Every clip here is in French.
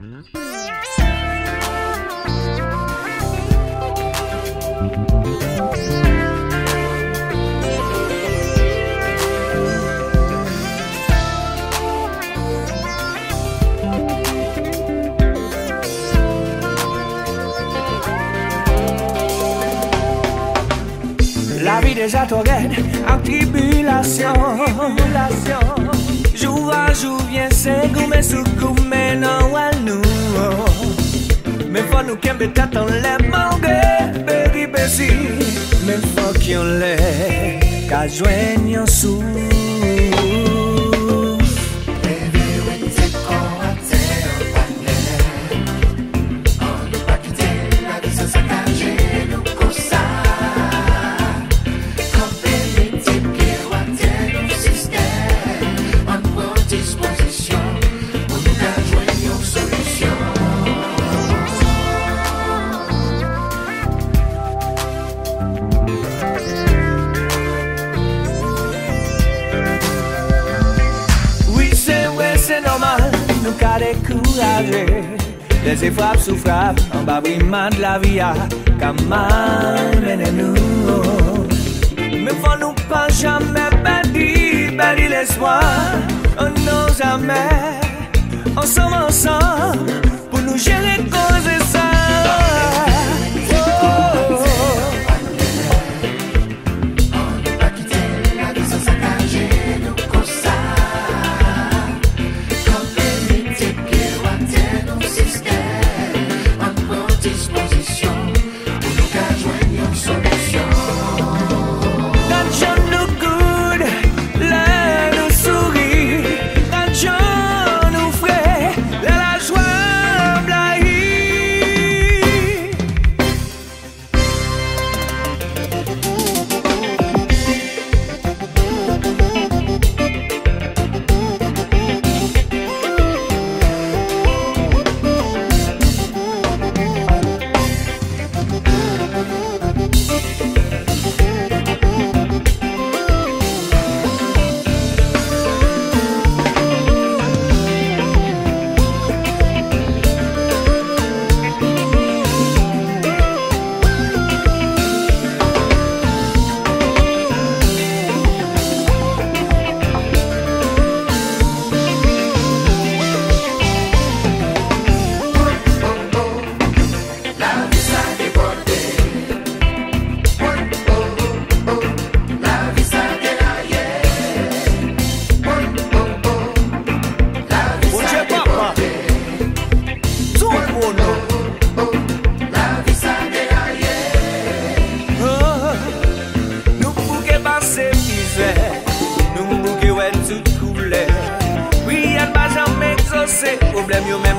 La vie déjà torrède en tribulation. Jour à jour vient c'est goût sous Mwen nou kembe kat an lè mange Beri besi Men fok yon lè Ka jwen yon sou. Décourager. Les frappes sous en bas de la vie, qu'à mal mener nous. Mais faut nous pas jamais perdre, perdre l'espoir. Oh non, jamais, ensemble, ensemble, pour nous gérer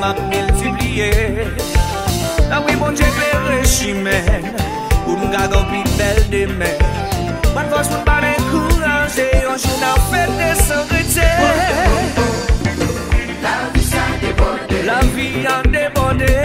m'a multiplié La ah oui bon Dieu éclairé chimène Pour me garder plus belle demain Bonne force pour pas m'encourager Un jour d'en fête de s'arrêter La vie a débordé La vie a débordé